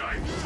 time.